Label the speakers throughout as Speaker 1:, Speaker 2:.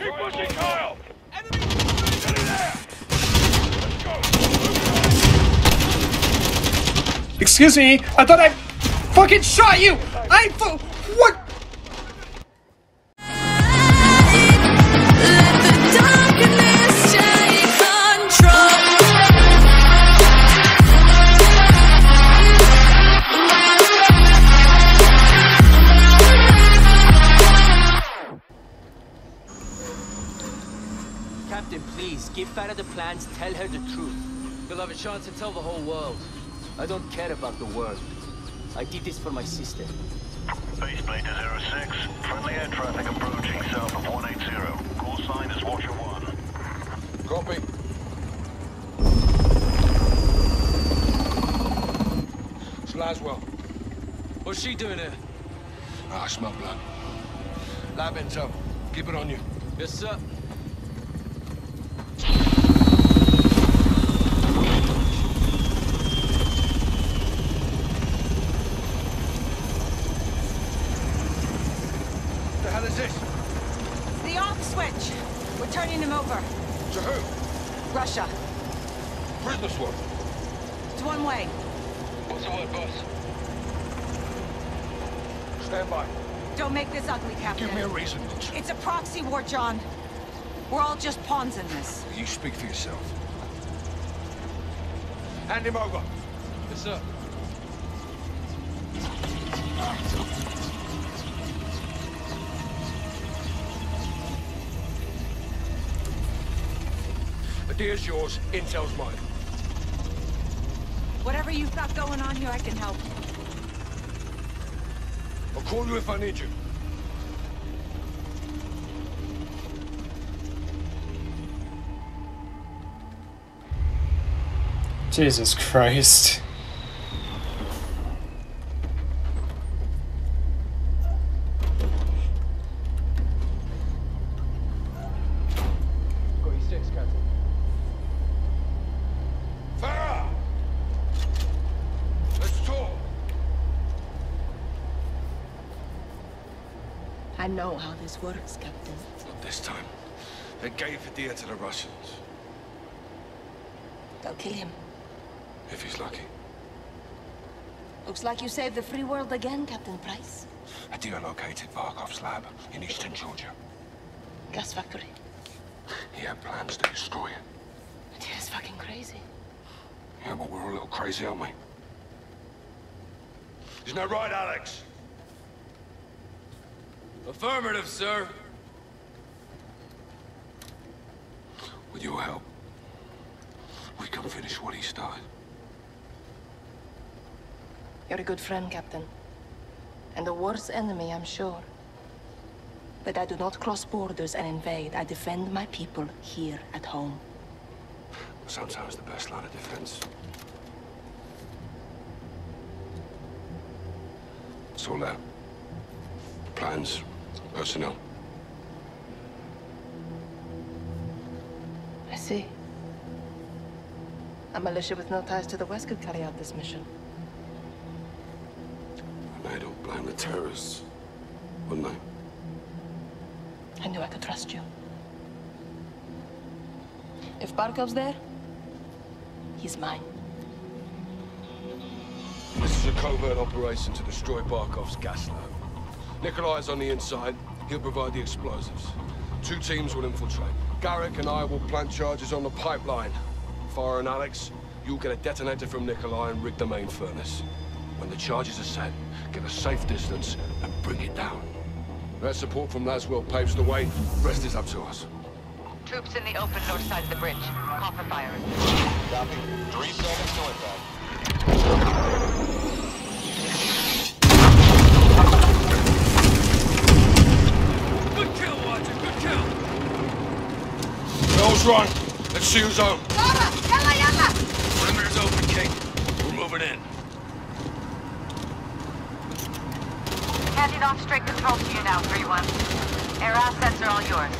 Speaker 1: Keep pushing, Kyle!
Speaker 2: Excuse me, I thought I fucking shot you! I
Speaker 3: chance to tell the whole world. I don't care about the world. I did this for my sister.
Speaker 4: Baseplate to 06. Friendly air traffic approaching south of 180. Call sign is Watcher 1.
Speaker 1: Copy. It's Laswell.
Speaker 5: What's she doing here?
Speaker 1: Ah, I smell blood. Lab intel. Keep it on you.
Speaker 5: Yes, sir.
Speaker 1: The hell is this?
Speaker 6: It's the off switch. We're turning him over.
Speaker 1: To who?
Speaker 6: Russia.
Speaker 1: Prisoner swap.
Speaker 6: It's one way.
Speaker 1: What's the word, boss? Stand by.
Speaker 6: Don't make this ugly, Captain.
Speaker 1: Give me a reason.
Speaker 6: It's a proxy war, John. We're all just pawns in this.
Speaker 1: You speak for yourself. Hand him over.
Speaker 5: Yes, sir.
Speaker 1: Idea's yours, intel's mine.
Speaker 6: Whatever you've got going on here, I can help.
Speaker 1: I'll call you if I need you.
Speaker 2: Jesus Christ.
Speaker 5: Got your six, Captain.
Speaker 1: Farah! Let's talk.
Speaker 7: I know how this works, Captain.
Speaker 1: Not this time. They gave Hadir to the Russians.
Speaker 7: They'll kill him.
Speaker 1: If he's lucky.
Speaker 7: Looks like you saved the free world again, Captain Price.
Speaker 1: Hadir located Barkov's lab in eastern Georgia.
Speaker 7: Gas factory.
Speaker 1: He had plans to destroy it.
Speaker 7: Is fucking crazy.
Speaker 1: Yeah, but we're a little crazy, aren't we? Isn't that right, Alex?
Speaker 5: Affirmative, sir.
Speaker 1: With your help, we can finish what he started.
Speaker 7: You're a good friend, Captain. And the worst enemy, I'm sure. But I do not cross borders and invade. I defend my people here at home.
Speaker 1: Sometimes the best line of defense. It's all there. Plans, personnel.
Speaker 7: I see. A militia with no ties to the West could carry out this mission.
Speaker 1: And they don't blame the terrorists, wouldn't I?
Speaker 7: I knew I could trust you. If Barkov's there, he's mine.
Speaker 1: This is a covert operation to destroy Barkov's gas lab. Nikolai's on the inside. He'll provide the explosives. Two teams will infiltrate. Garrick and I will plant charges on the pipeline. Farah and Alex, you'll get a detonator from Nikolai and rig the main furnace. When the charges are set, get a safe distance and bring it down. That support from Laswell paves the way. Rest is up to us.
Speaker 8: Troops in the open north side of the bridge. Copper fire.
Speaker 4: Copy. Three seconds to impact.
Speaker 5: Good kill, Watcher. Good kill.
Speaker 1: Bell's run. Let's see who's home.
Speaker 5: Perimeter's open, King. We're moving in.
Speaker 8: Handing off straight control to you now, 3-1. Air assets are all yours.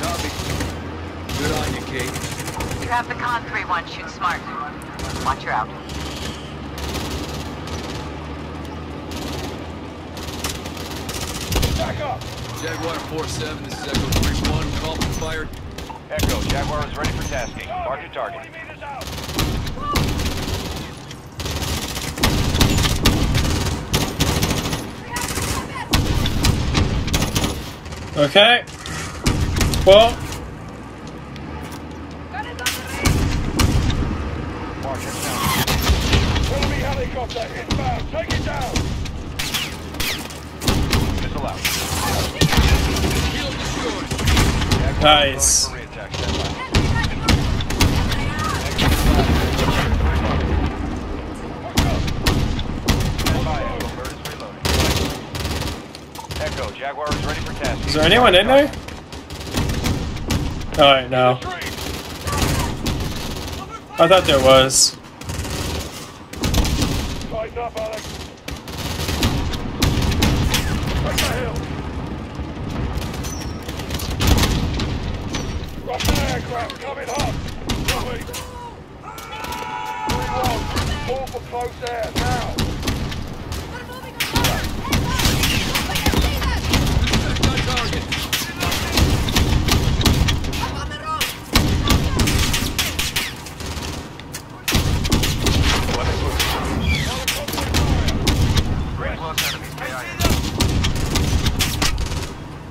Speaker 5: Copy. Good on you, Kate.
Speaker 8: You have the con, 3-1. Shoot smart. Watcher out.
Speaker 1: Back up.
Speaker 5: Jaguar 4-7, this is Echo 3-1. Call for fire.
Speaker 4: Echo, Jaguar is ready for tasking. Mark your target.
Speaker 2: Okay. Well,
Speaker 4: Mark your sound.
Speaker 1: Enemy helicopter inbound. Take it down.
Speaker 4: Missile out.
Speaker 2: nice.
Speaker 4: For reattack. Stand by. Stand by, Echo. Bird is reloading. Echo, Jaguar is ready for tasking.
Speaker 2: Is there anyone in there? Oh, no. I thought there was.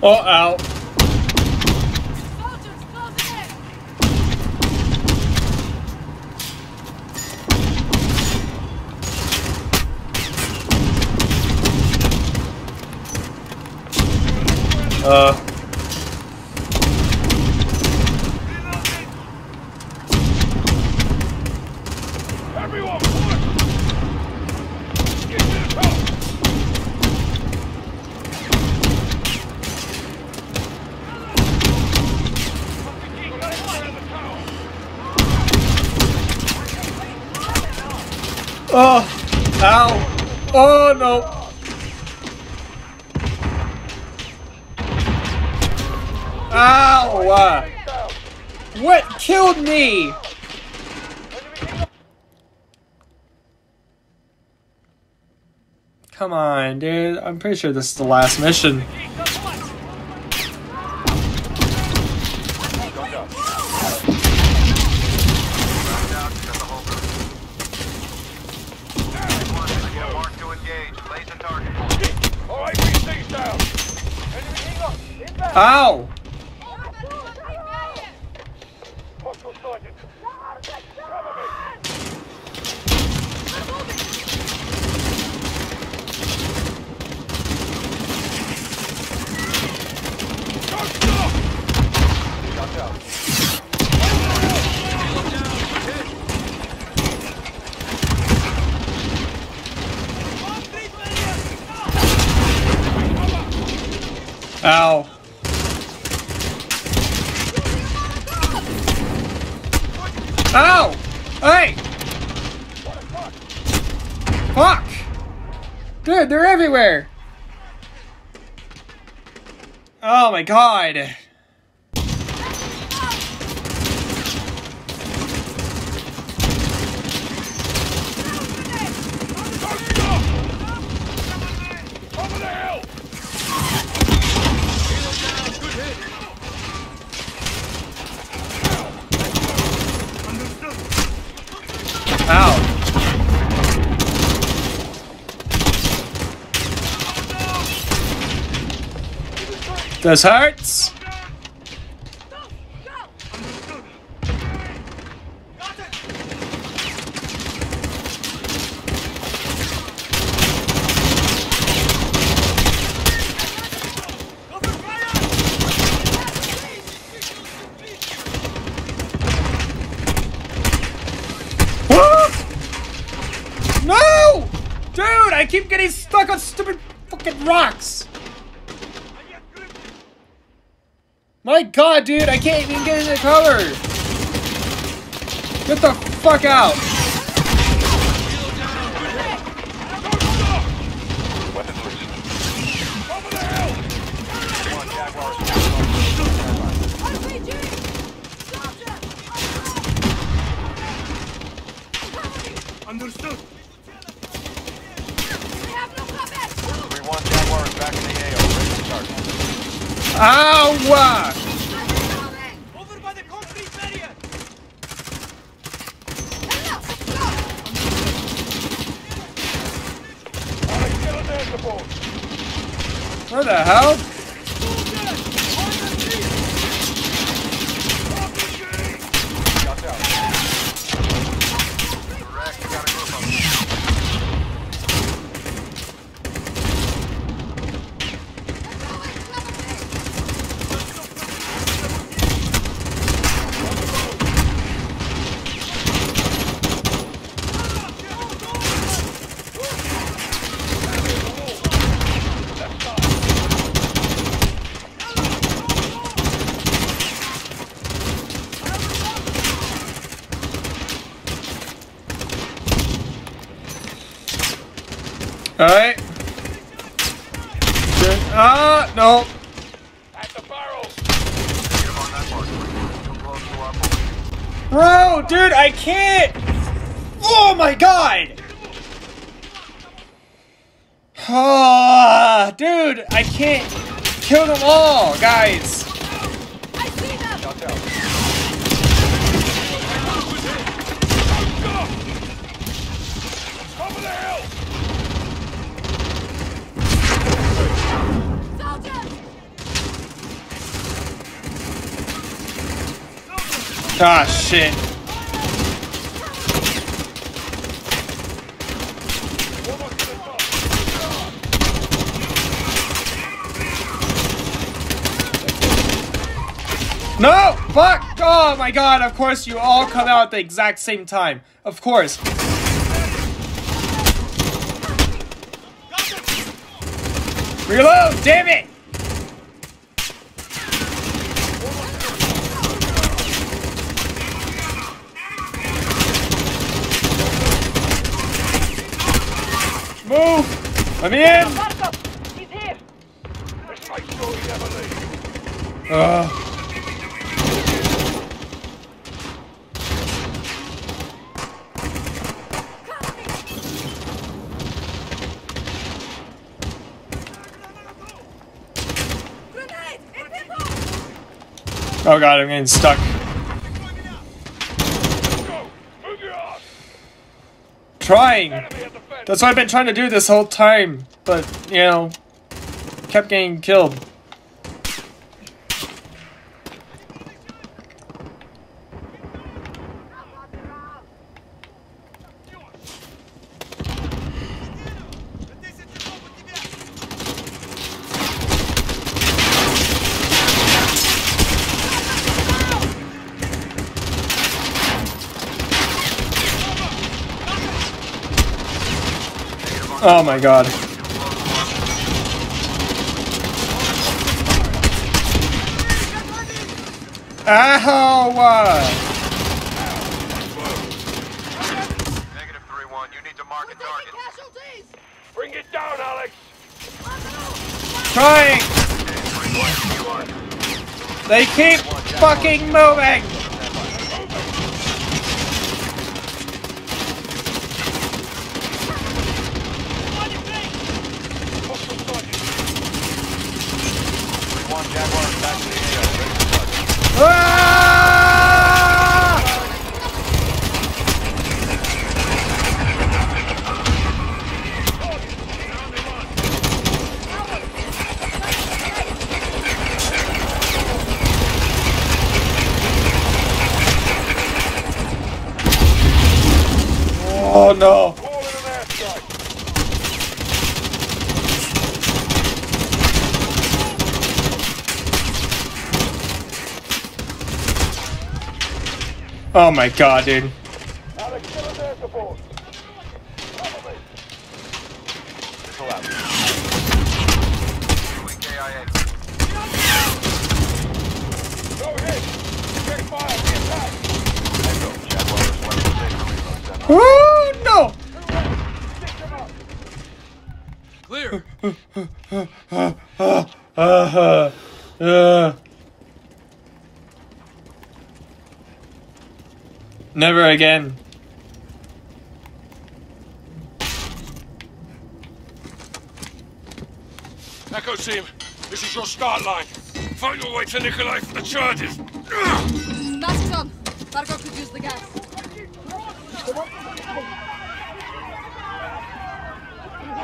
Speaker 2: Oh, ow. Uh. On, dude. I'm pretty sure this is the last mission.
Speaker 4: Mark to engage. Laser target.
Speaker 1: All APCs down! Enemy healer, inbound!
Speaker 2: Ow.
Speaker 1: Hostile sighted. Cover me! Go stop!
Speaker 4: Shots out.
Speaker 2: Ow. Ow! Hey! Fuck! Dude, they're everywhere! Oh my god! This hurts! No! Dude, I keep getting stuck on stupid fucking rocks! My god, dude, I can't even get into cover! Get the fuck out!
Speaker 4: Weapons loose.
Speaker 1: Over the hill!
Speaker 4: One Jaguar is Stand by.
Speaker 1: Understood.
Speaker 4: Three one Jaguar is back in the AO. Ready to start.
Speaker 2: Ow! Uh.
Speaker 3: Over by the concrete barrier!
Speaker 2: Where the hell? Alright. Ah, no.
Speaker 1: At the!
Speaker 2: Bro, dude, I can't. Oh my god. Ah, dude, I can't kill them all, guys. Ah, shit. No! Fuck! Oh my god, of course you all come out at the exact same time. Of course. Reload! Damn it! Move! Let me in!
Speaker 1: Let's make sure he never leaves.
Speaker 2: Ugh. Oh god, I'm getting stuck.
Speaker 1: Go!
Speaker 2: Trying! That's what I've been trying to do this whole time. But, you know, kept getting killed. Oh my god. Ow!
Speaker 4: Negative 3-1, you need to mark a target.
Speaker 1: Bring it down, Alex!
Speaker 2: Trying! They keep fucking moving!
Speaker 4: One Jaguar back to the AO. Ready to touch.
Speaker 2: Ah! Oh no!
Speaker 1: Call in an airstrike!
Speaker 2: Oh my god, dude. Again.
Speaker 1: Echo team, this is your start line.
Speaker 9: Find your way to Nikolai for the charges.
Speaker 10: Mask is on. Margot could use the gas.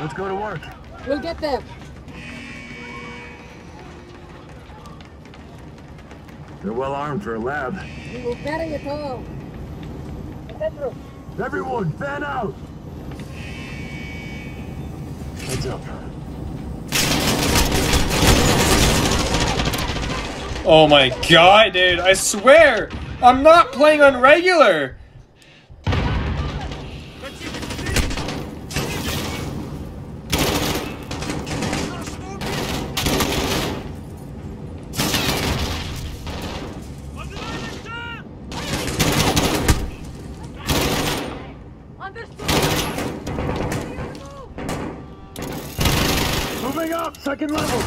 Speaker 11: Let's go to work.
Speaker 10: We'll get there.
Speaker 11: They're well armed for a lab.
Speaker 10: We will bury it all.
Speaker 11: Everyone, fan out! Heads up.
Speaker 2: Oh my god, dude, I swear! I'm not playing on regular!
Speaker 11: Moving up, second level.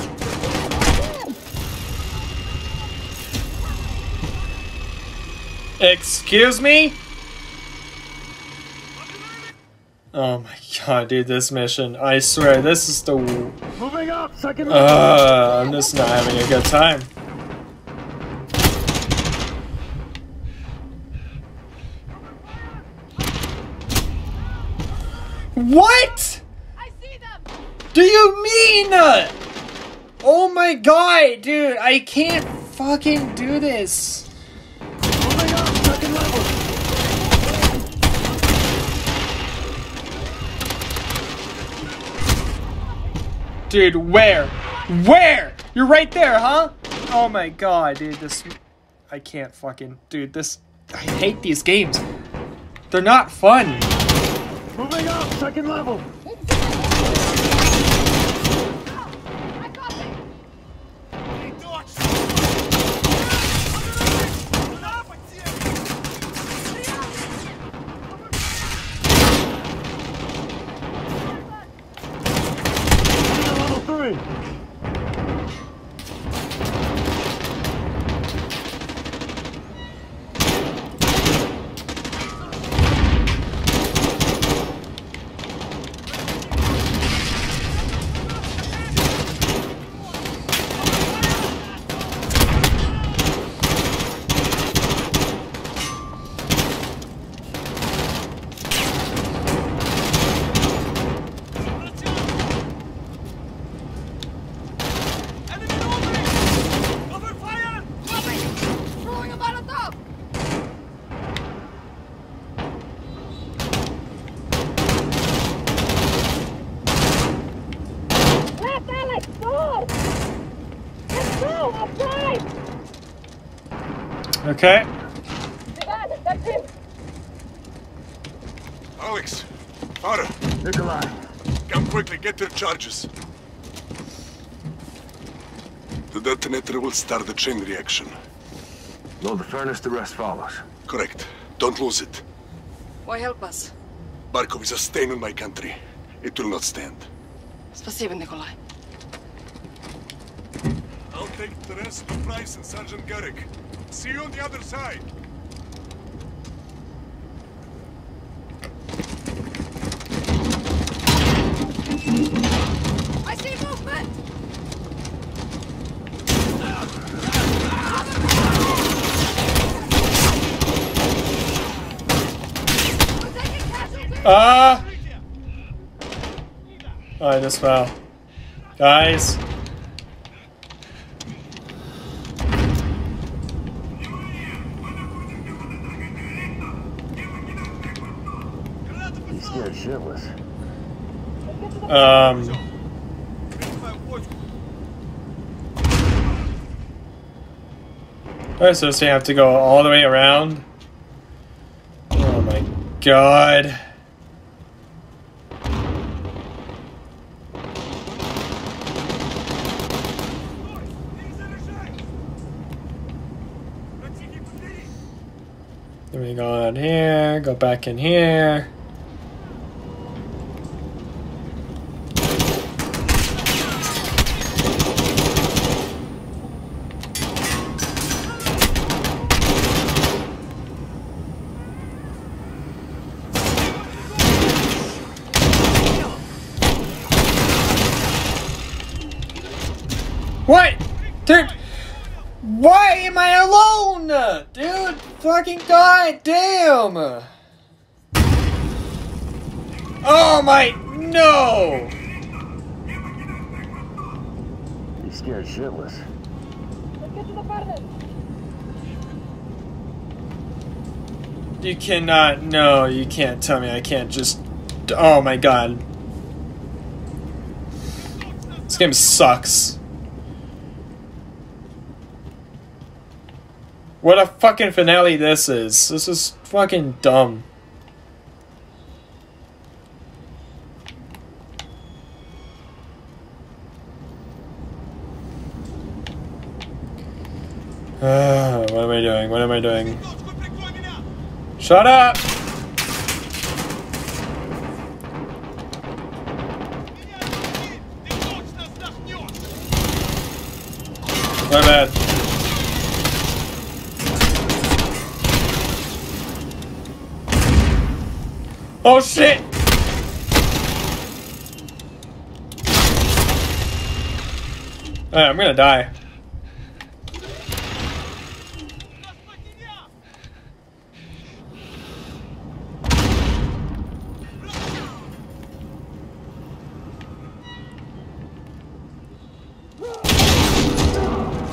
Speaker 2: Excuse me? Oh my god, dude, this mission. I swear, this is the.
Speaker 11: Moving up, second level.
Speaker 2: Uh, I'm just not having a good time. What?
Speaker 10: I see them!
Speaker 2: Do you mean? Oh my god, dude, I can't fucking do this. Dude, where? Where? You're right there, huh? Oh my god, dude, this... I can't fucking... Dude, this... I hate these games. They're not fun.
Speaker 11: Moving up, second level.
Speaker 10: I got it!
Speaker 11: Level three.
Speaker 10: Throwing a Molotov! Left, Alex! Forward! Let's go! Outside!
Speaker 2: Okay.
Speaker 10: Ivan, that's him.
Speaker 9: Alex, Farah.
Speaker 11: Nikolai.
Speaker 9: Come quickly, get the charges. The detonator will start the chain reaction.
Speaker 11: Load the furnace, the rest follows.
Speaker 9: Correct. Don't lose it.
Speaker 10: Why help us?
Speaker 9: Barkov is a stain on my country. It will not stand.
Speaker 10: Спасибо, Nikolai.
Speaker 9: I'll take the rest of the Price and Sergeant Garrick. See you on the other side.
Speaker 10: I see movement! We're taking casualties!
Speaker 2: Ah! I just fell. Guys. Um. Alright, so so you have to go all the way around. Oh my god. Then we go out here, go back in here. What? Dude, Why am I alone? Dude, fucking god damn! Oh my, no!
Speaker 11: He's scared shitless.
Speaker 2: You cannot, no, you can't tell me I can't just, oh my god. This game sucks. What a fucking finale this is. This is fucking dumb. Ah, what am I doing? What am I doing? Shut up! My bad. Oh shit! Alright, I'm gonna die.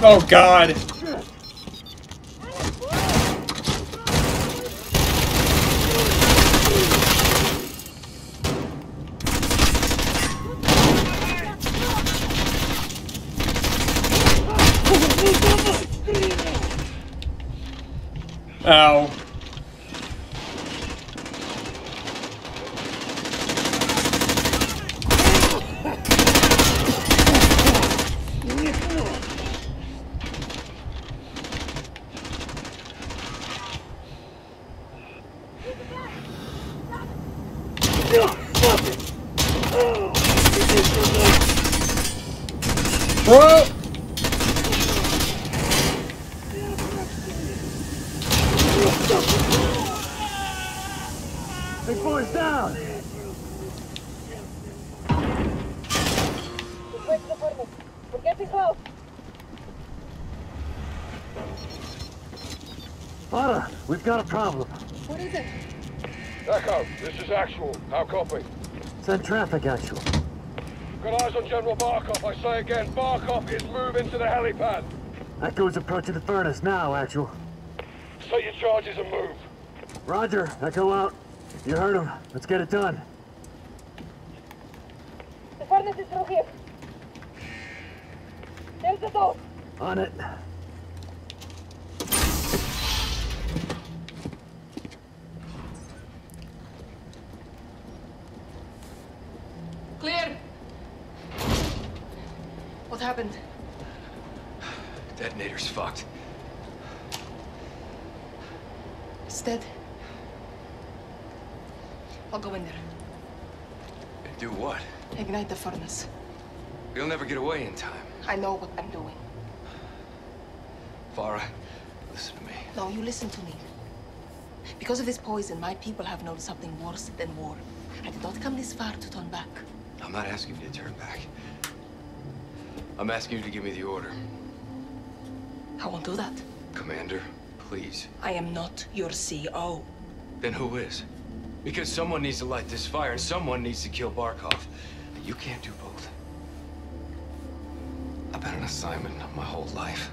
Speaker 2: Oh god. Ow. Bro!
Speaker 11: Big boy's down!
Speaker 10: We're getting close.
Speaker 11: Lana, we've got a problem.
Speaker 10: What is it?
Speaker 1: Echo, this is Actual. How copy?
Speaker 11: Send traffic actual.
Speaker 1: Got eyes on General Barkov. I say again, Barkov is moving to the helipad.
Speaker 11: Echo's approaching the furnace now, actual.
Speaker 1: Set your charges and move.
Speaker 11: Roger, Echo out. You heard him. Let's get it done.
Speaker 10: The furnace is through here. There's the door.
Speaker 11: On it.
Speaker 7: Clear! What happened?
Speaker 5: Detonator's fucked.
Speaker 7: It's dead. I'll go in there.
Speaker 5: And Do what?
Speaker 7: Ignite the furnace.
Speaker 5: We'll never get away in time.
Speaker 7: I know what I'm doing.
Speaker 5: Farah, listen to me.
Speaker 7: No, you listen to me. Because of this poison, my people have known something worse than war. I did not come this far to turn back.
Speaker 5: I'm not asking you to turn back. I'm asking you to give me the order.
Speaker 7: I won't do that.
Speaker 5: Commander, please.
Speaker 7: I am not your CO.
Speaker 5: Then who is? Because someone needs to light this fire and someone needs to kill Barkov. You can't do both. I've had an assignment my whole life.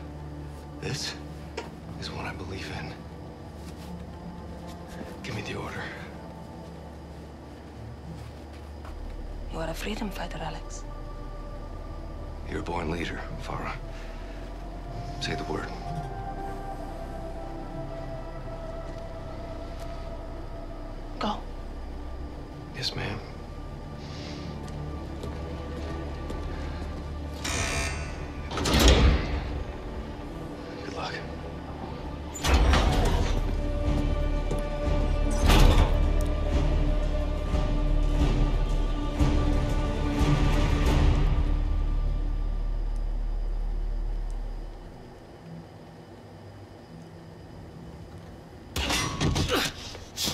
Speaker 5: This is what I believe in. Give me the order.
Speaker 7: You are a freedom fighter, Alex.
Speaker 5: You're a born leader, Farah. Say the word.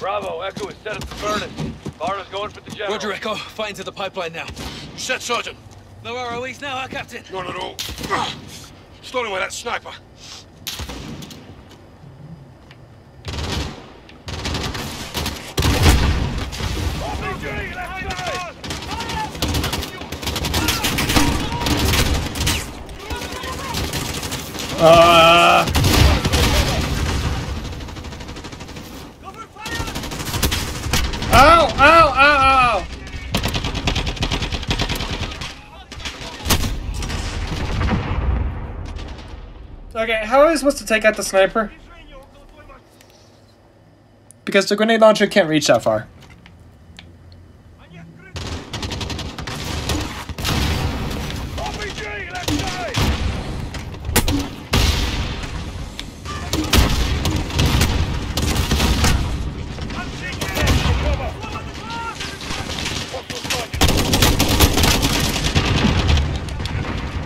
Speaker 9: Bravo, Echo is set up to burn it. Barna's going for the general.
Speaker 12: Roger, Echo. Fighting to the pipeline now.
Speaker 1: Set, Sergeant.
Speaker 12: No ROEs now, huh, Captain?
Speaker 1: None at all. Stolen with that sniper.
Speaker 2: Uh, We supposed to take out the sniper? Because the grenade launcher can't reach that far.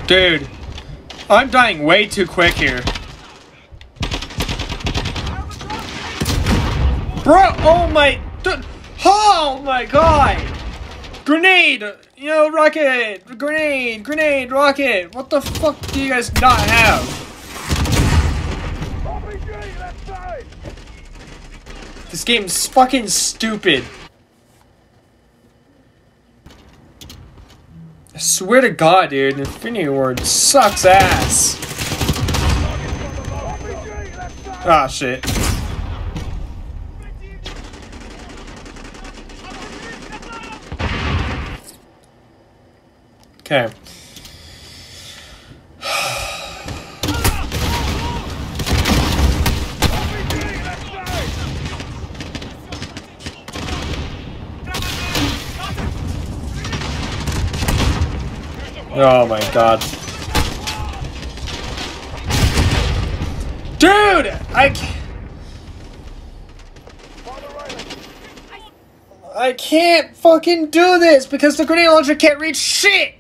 Speaker 2: Dude, I'm dying way too quick here. Bro, oh my, oh my god! Grenade, you know, rocket, grenade, grenade, rocket. What the fuck do you guys not have? This game's fucking stupid. I swear to God, dude, Infinity Ward sucks ass. Ah, shit. Okay. Oh my god. Dude! I can't... I can't fucking do this because the grenade launcher can't reach shit!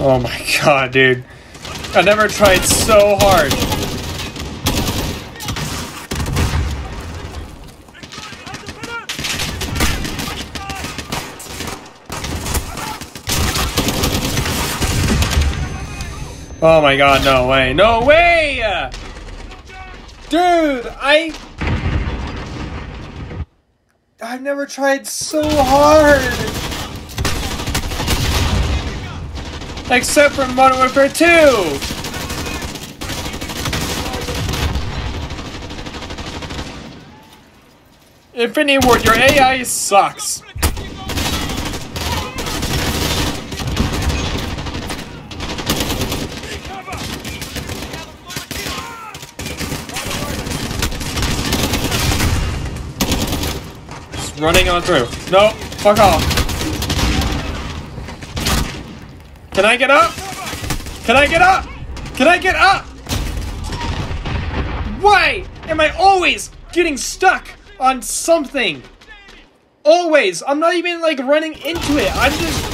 Speaker 2: Oh my god, dude. I never tried so hard. Oh my god, no way. No way! Dude, I... I've never tried so hard! Except for Modern Warfare 2! Infinity Ward, your AI sucks. Running on through. No, fuck off. Can I get up? Can I get up? Can I get up? Why am I always getting stuck on something? Always. I'm not even like running into it. I'm just.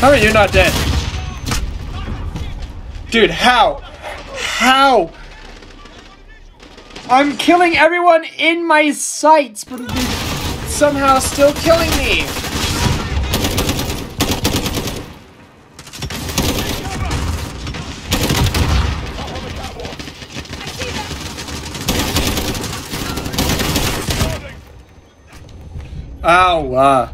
Speaker 2: How are you not dead? Dude, how? How? I'm killing everyone in my sights, but they're somehow still killing me. Ow, uh.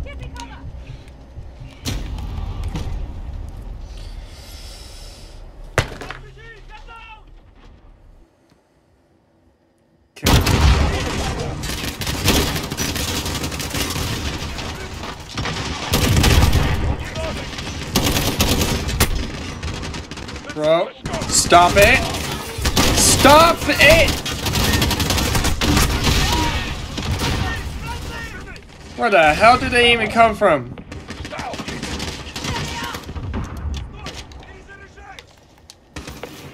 Speaker 2: Bro, stop it! Stop it! Where the hell did they even come from?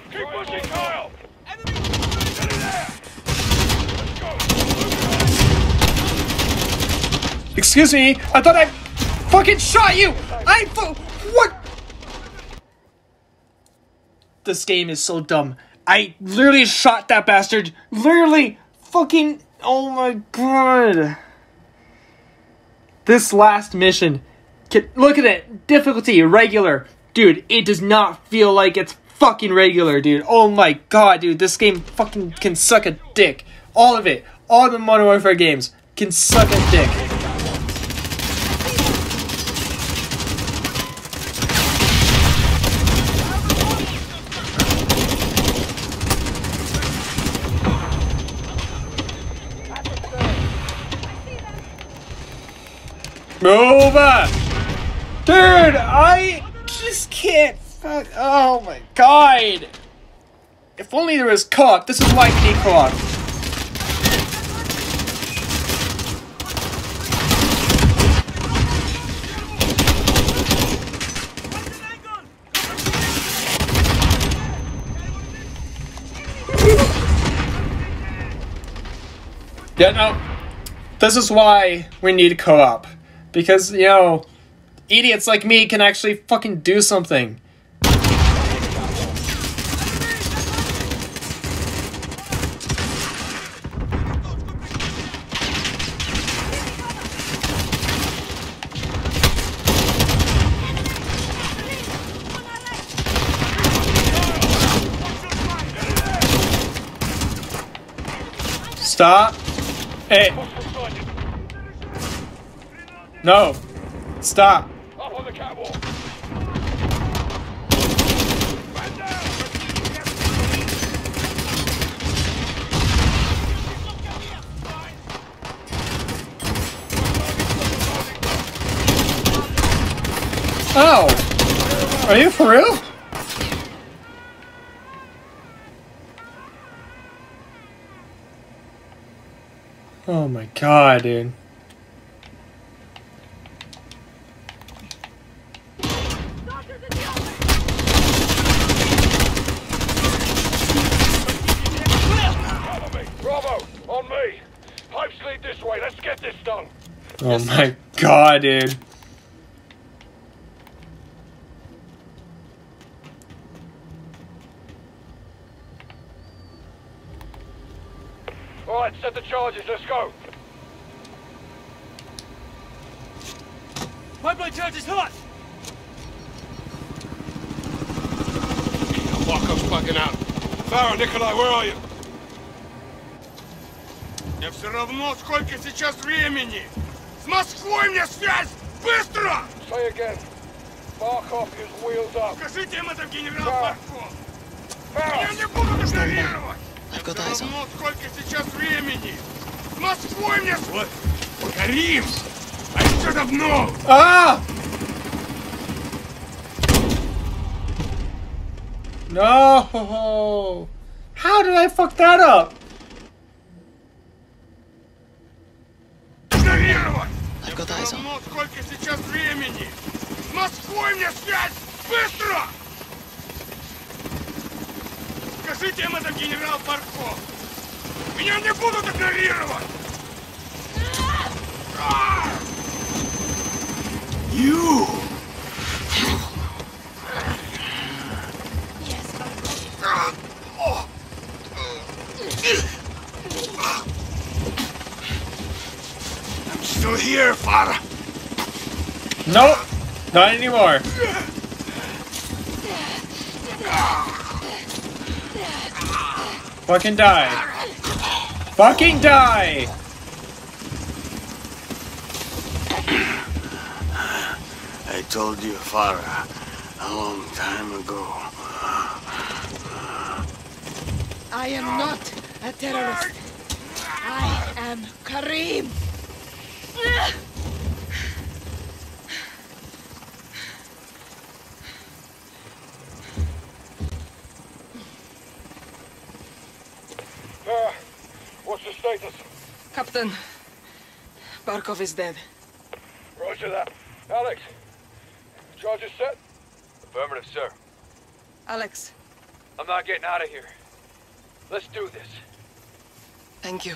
Speaker 9: Keep pushing, Kyle!
Speaker 2: Excuse me, I thought I fucking shot you! I fu- what? This game is so dumb. I literally shot that bastard. Literally fucking oh my god. This last mission. Look at it. Difficulty regular. Dude, it does not feel like it's fucking regular, dude. Oh my god, dude. This game fucking can suck a dick. All of it. All the Modern Warfare games can suck a dick. Over! Dude, I just can't. Fuck. Oh my god! If only there was co-op. This is need co-op. Yeah, no. This is why we need co-op. Because, you know, idiots like me can actually fucking do something. Stop. Hey. No. Stop.
Speaker 9: Up on the catwalk!
Speaker 2: Oh. Are you for real? Oh my god, dude.
Speaker 9: Cover me! Bravo! On me! Pipes lead this way, let's get this done!
Speaker 2: Oh my god, dude.
Speaker 9: Alright, set the charges, let's go.
Speaker 12: Pipeline charge is hot!
Speaker 1: Barkov's fucking out. Farah, Nikolai, where are you?
Speaker 13: Я все равно сколько сейчас времени. С Москвой мне связь! Быстро!
Speaker 9: Say again. Barkov is wheeled up.
Speaker 13: Скажите им это, генерал Барков! Меня не!
Speaker 7: I've got
Speaker 13: Все равно, сколько сейчас времени! С Москвой мне связь! Карим! А еще давно!
Speaker 2: Ah! No! How did I fuck that up?
Speaker 13: Игнорировать! Равно, сколько сейчас времени! С Москвой мне связь! Быстро! Скажите им это, генерал Барков! Меня не будут игнорировать! You! I'm still here, Farah!
Speaker 2: Nope. Not anymore. Fucking die. Fucking die!
Speaker 13: I told you, Farah, a long time ago.
Speaker 10: I am not a terrorist. I am Karim.
Speaker 9: Farah, what's the status?
Speaker 7: Captain,
Speaker 14: Barkov is dead.
Speaker 9: Roger that. Alex, charges set?
Speaker 5: Affirmative, sir.
Speaker 14: Alex,
Speaker 5: I'm not getting out of here. Let's do this.
Speaker 14: thank you.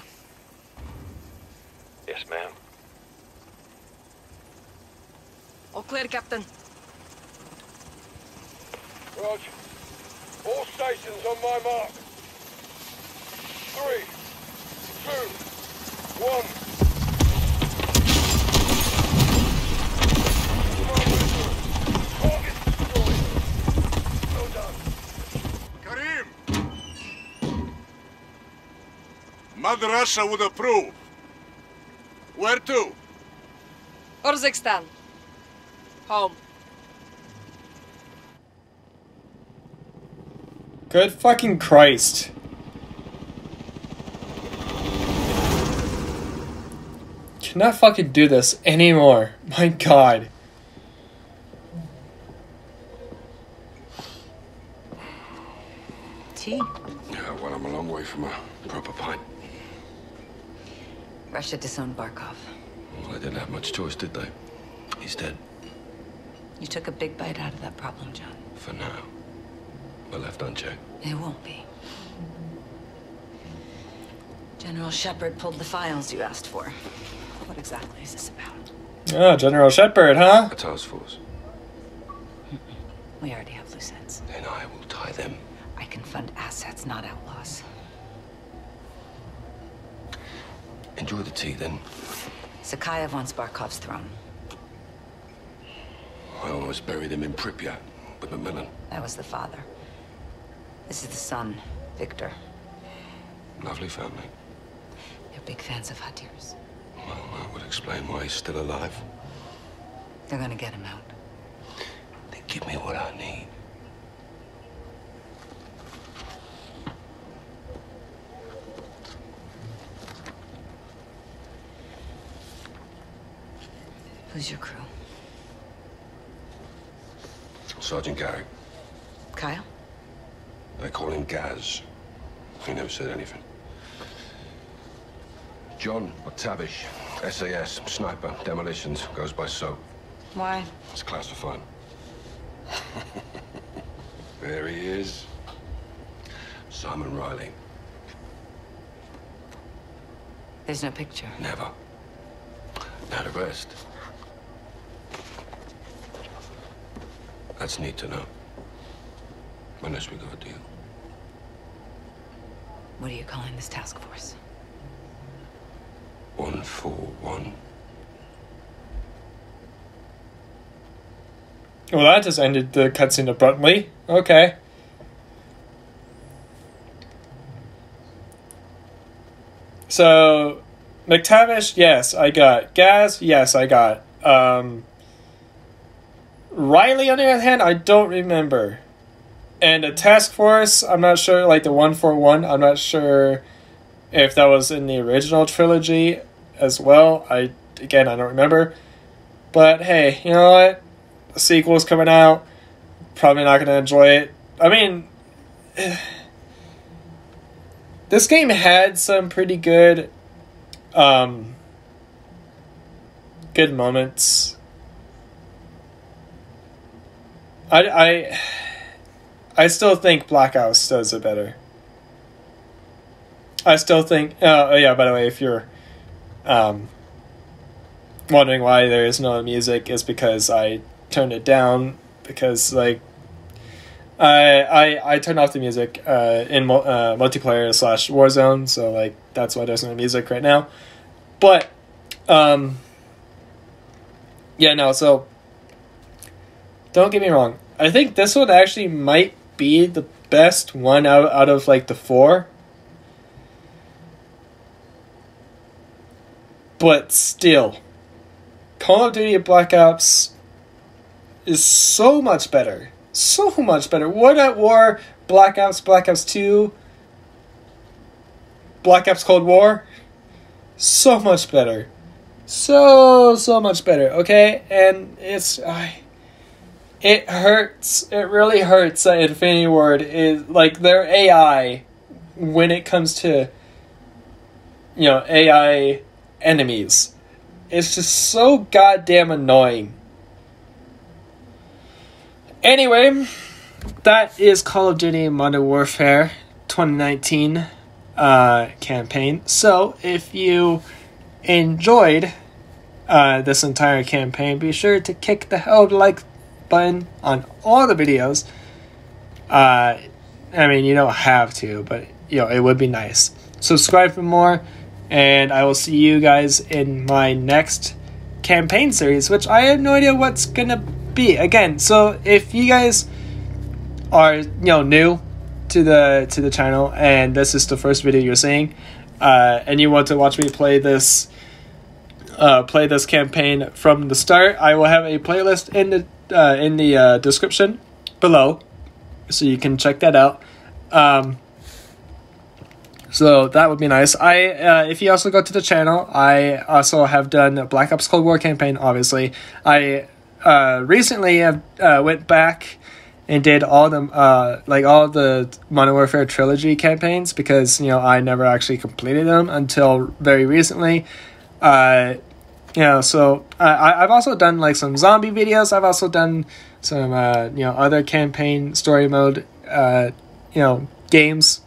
Speaker 5: Yes, ma'am.
Speaker 14: All clear, Captain.
Speaker 9: Roger. All stations on my mark. Three, two, one.
Speaker 13: Karim! Mother Russia would approve. Where to?
Speaker 14: Urzikstan. Home.
Speaker 2: Good fucking Christ. Cannot fucking do this anymore. My god.
Speaker 15: Tea.
Speaker 1: Yeah, well, I'm a long way from a proper pint.
Speaker 15: Russia disowned Barkov.
Speaker 1: Well, they didn't have much choice, did they? He's dead.
Speaker 15: You took a big bite out of that problem, John.
Speaker 1: For now. But left unchecked.
Speaker 15: It won't be. General Shepard pulled the files you asked for. What exactly is this about?
Speaker 2: Oh, General Shepard, huh?
Speaker 1: A task force.
Speaker 15: We already have loose ends.
Speaker 1: Then I will tie them.
Speaker 15: I can fund assets, not outlaws.
Speaker 1: Enjoy the tea, then.
Speaker 15: Zakhaev wants Barkov's throne.
Speaker 1: I almost buried him in Pripyat with Macmillan.
Speaker 15: That was the father. This is the son, Victor.
Speaker 1: Lovely family.
Speaker 15: They're big fans of Hadir's.
Speaker 1: Well, that would explain why he's still alive.
Speaker 15: They're gonna get him out.
Speaker 1: Then give me what I need.
Speaker 15: Who's your crew?
Speaker 1: Sergeant Garrick.
Speaker 15: Kyle?
Speaker 1: They call him Gaz. He never said anything. John McTavish, SAS, sniper, demolitions, goes by SOAP.
Speaker 15: Why?
Speaker 1: It's classified. there he is. Simon Riley.
Speaker 15: There's no picture.
Speaker 1: Never. Now the rest. That's neat to know. Unless we got a deal.
Speaker 15: What are you calling this task force?
Speaker 1: One for one.
Speaker 2: Well, that just ended the cutscene abruptly. Okay. So, McTavish, yes, I got. Gaz, yes, I got. Um, Riley, on the other hand, I don't remember. And a task force, I'm not sure, like the one for one, I'm not sure if that was in the original trilogy as well. I again, I don't remember. But hey, you know what? The sequel's coming out. Probably not going to enjoy it. I mean, this game had some pretty good, um, good moments. I, I, I still think Black Ops does it better. I still think. Uh, oh yeah. By the way, if you're um, wondering why there is no music, is because I turned it down because like I I I turned off the music uh, in mul- uh, multiplayer slash Warzone, so like that's why there's no music right now. But um, yeah, no. So don't get me wrong. I think this one actually might be the best one out out of like the four. But still, Call of Duty Black Ops is so much better. So much better. World at War, Black Ops, Black Ops 2, Black Ops Cold War. So much better. So, so much better, okay? And it's. I it hurts. It really hurts that Infinity Ward is. Like, their AI, when it comes to. You know, AI enemies It's just so goddamn annoying. Anyway, that is Call of Duty Modern Warfare 2019 uh, campaign. So, if you enjoyed uh, this entire campaign, be sure to kick the hell like button on all the videos. Uh, I mean, you don't have to, but you know, it would be nice. Subscribe for more, and I will see you guys in my next campaign series, which I have no idea what's gonna be. Again, so if you guys are you know new to the to the channel and this is the first video you're seeing, uh, and you want to watch me play this uh, play this campaign from the start, I will have a playlist in the uh, in the uh, description below, so you can check that out. Um, so that would be nice. I uh, if you also go to the channel, I also have done Black Ops Cold War campaign. Obviously, I uh, recently have uh, went back and did all the uh, like all the Modern Warfare trilogy campaigns because you know I never actually completed them until very recently. Uh, you know, so I I've also done like some zombie videos. I've also done some uh, you know other campaign story mode uh, you know games.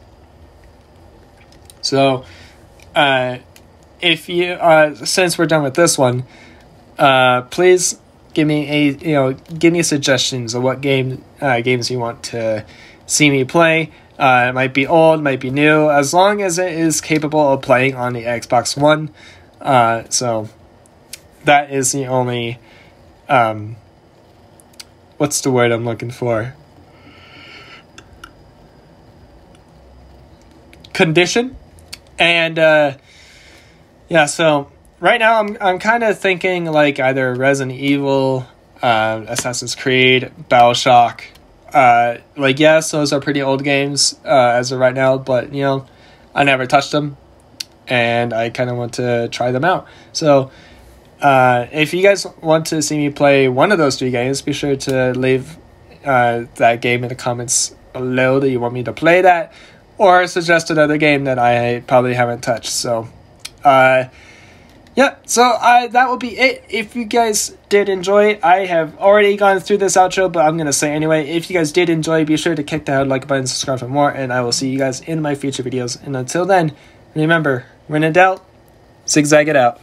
Speaker 2: So, uh, if you uh, since we're done with this one, uh, please give me a you know give me suggestions of what game uh, games you want to see me play. Uh, it might be old, might be new, as long as it is capable of playing on the Xbox One. Uh, so that is the only um, what's the word I'm looking for? Condition, and uh, yeah. So right now I'm I'm kind of thinking like either Resident Evil, uh, Assassin's Creed, Bioshock. Uh, like yes, those are pretty old games uh, as of right now, but you know, I never touched them, and I kind of want to try them out. So, uh, if you guys want to see me play one of those three games, be sure to leave uh, that game in the comments below that you want me to play that, or suggest another game that I probably haven't touched. So, uh, yeah, so I that will be it. If you guys did enjoy, it, I have already gone through this outro, but I'm gonna say anyway. If you guys did enjoy, be sure to kick that like button, subscribe for more, and I will see you guys in my future videos. And until then, remember, when in doubt, zigzag it out.